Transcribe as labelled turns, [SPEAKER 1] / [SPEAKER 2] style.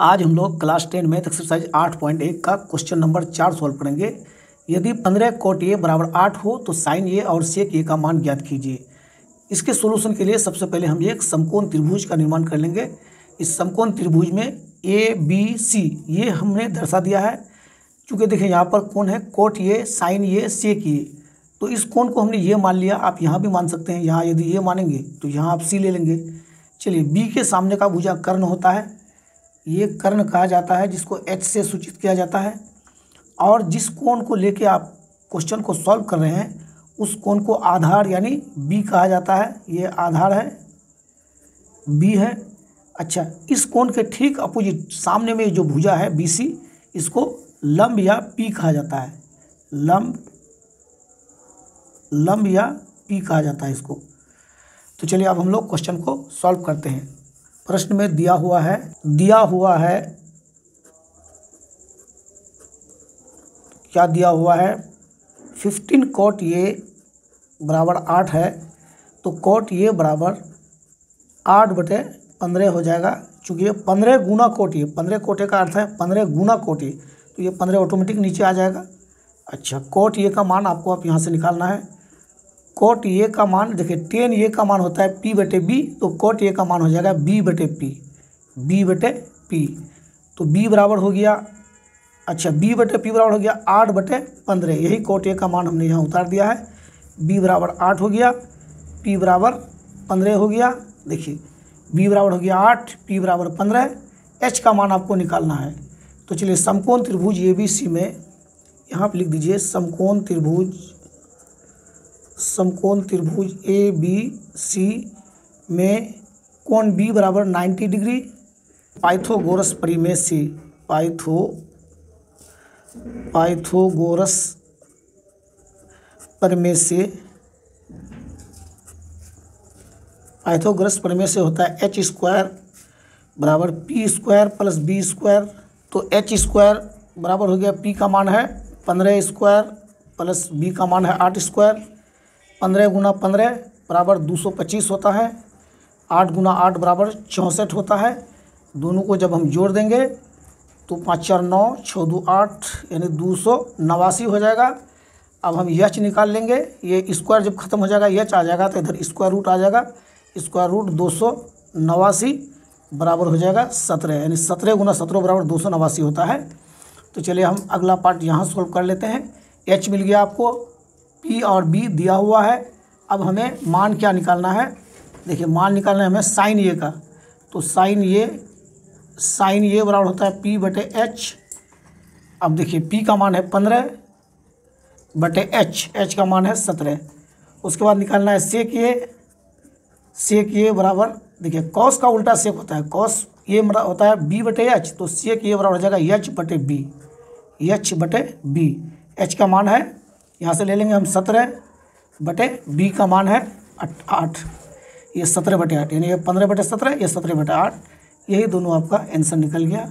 [SPEAKER 1] आज हम लोग क्लास टेन मैथ एक्सरसाइज आठ पॉइंट एक का क्वेश्चन नंबर चार सॉल्व करेंगे। यदि पंद्रह कोट ए बराबर आठ हो तो साइन ए और सेक ए का मान ज्ञात कीजिए। इसके सोल्यूशन के लिए सबसे पहले हम एक समकोण त्रिभुज का निर्माण कर लेंगे। इस समकोण त्रिभुज में ए बी सी ये हमने दर्शा दिया है। क्योंकि देखिए यहाँ पर कौन है? कोट ये साइन ये सेक ये तो इस कोण को हमने ये मान लिया, आप यहाँ भी मान सकते हैं। यहाँ यदि ये मानेंगे तो यहाँ आप सी ले लेंगे। चलिए बी के सामने का भुजा कर्ण होता है। ये कर्ण कहा जाता है, जिसको एच से सूचित किया जाता है। और जिस कोण को लेके आप क्वेश्चन को सॉल्व कर रहे हैं, उस कोण को आधार यानी बी कहा जाता है। ये आधार है बी है। अच्छा इस कोण के ठीक अपोजिट सामने में जो भुजा है बी सी इसको लंब या पी कहा जाता है। लंब लंब या पी कहा जाता है इसको। तो चलिए अब हम लोग क्वेश्चन को सॉल्व करते हैं। प्रश्न में दिया हुआ है, दिया हुआ है। क्या दिया हुआ है? फिफ्टीन कोट ये बराबर आठ है तो कोट ये बराबर आठ बटे पंद्रह हो जाएगा, चूँकि ये पंद्रह गुना कोट ये पंद्रह कोटे का अर्थ है पंद्रह गुना कोट तो ये पंद्रह ऑटोमेटिक नीचे आ जाएगा। अच्छा कोट ये का मान आपको आप यहाँ से निकालना है। कोट ये का मान, देखिए टेन ए का मान होता है पी बटे बी तो कोट ए का मान हो जाएगा बी बटे पी बी बटे पी तो बी बराबर हो गया अच्छा बी बटे पी बराबर हो गया आठ बटे पंद्रह, यही कोट ए का मान हमने यहाँ उतार दिया है। बी बराबर आठ हो गया पी बराबर पंद्रह हो गया, देखिए बी बराबर हो गया आठ पी बराबर पंद्रह एच का मान आपको निकालना है। तो चलिए समकोण त्रिभुज ए बी सी में यहाँ पर लिख दीजिए, समकोण त्रिभुज समकोण त्रिभुज ए बी सी में कोण बी बराबर नाइन्टी डिग्री? पाइथोगोरस परिमेय से पाइथो पाइथोगोरस परिमेय से पाइथोगोरस परिमेय से होता है एच स्क्वायर बराबर P square plus B square तो एच स्क्वायर बराबर हो गया पी का मान है पंद्रह स्क्वायर प्लस बी का मान है आठ स्क्वायर पंद्रह गुना पंद्रह बराबर दो सौ पच्चीस होता है। आठ गुना आठ बराबर चौंसठ होता है। दोनों को जब हम जोड़ देंगे तो पाँच चार नौ, छः दो आठ, यानी दो सौ नवासी हो जाएगा। अब हम यच निकाल लेंगे, ये स्क्वायर जब खत्म हो जाएगा यच आ जाएगा तो इधर स्क्वायर रूट आ जाएगा। स्क्वायर रूट दो सौ नवासी बराबर हो जाएगा सत्रह, यानी सत्रह गुना सत्रह बराबर दो सौ नवासी होता है। तो चलिए हम अगला पार्ट यहाँ सॉल्व कर लेते हैं। एच मिल गया आपको। पी और बी दिया हुआ है। अब हमें मान क्या निकालना है? देखिए, मान निकालना है हमें साइन ये का। तो साइन ये साइन ये बराबर होता है पी बटे एच अब देखिए पी का मान है पंद्रह बटे एच एच का मान है सत्रह। उसके बाद निकालना है सेक ये सेक ये बराबर, देखिए कॉस का उल्टा सेक होता है। कॉस ये होता है बी बटे एच तो सेक ये बराबर हो जाएगा एच बटे बी एच बटे बी एच का मान है यहाँ से ले लेंगे हम सत्रह बटे बी का मान है आठ ये सत्रह बटे आठ, यानी ये पंद्रह बटे सत्रह, ये सत्रह बटे आठ, यही दोनों आपका आंसर निकल गया।